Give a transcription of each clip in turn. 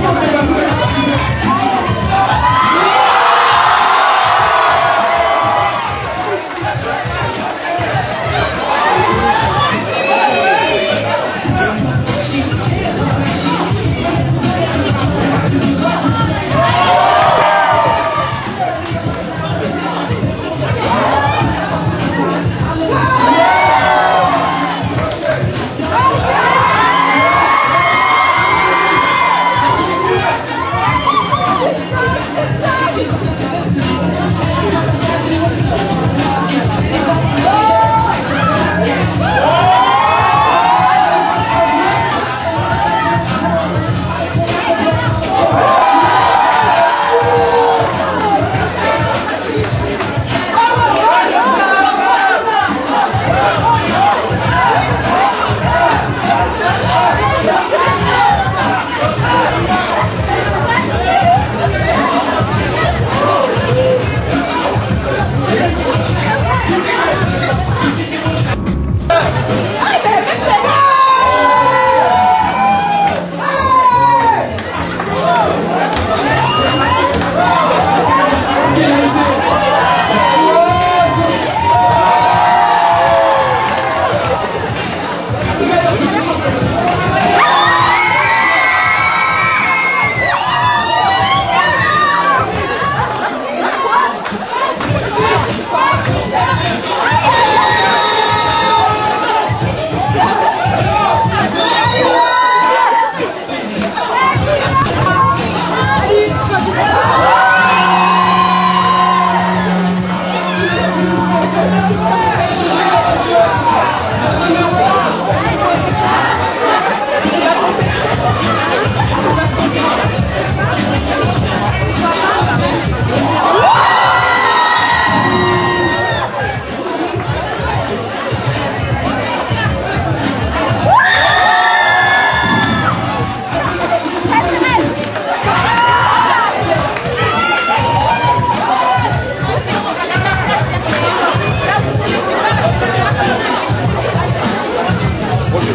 감사합니다.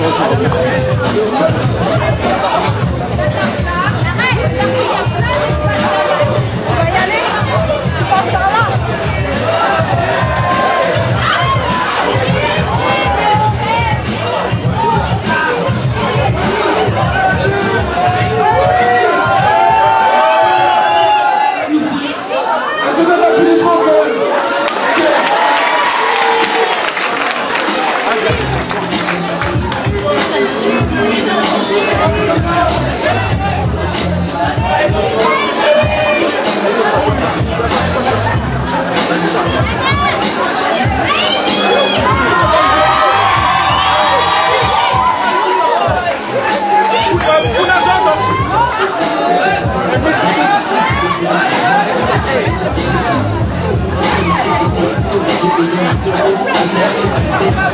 よかった。I'm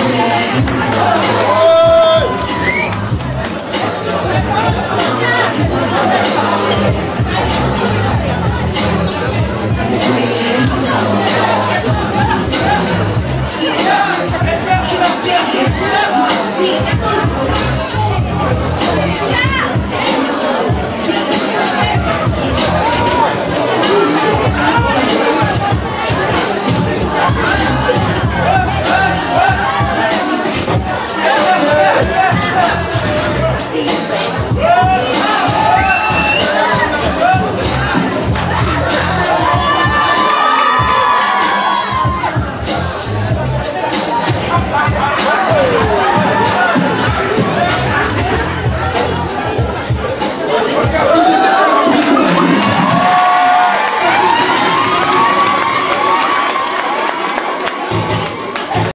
Yeah.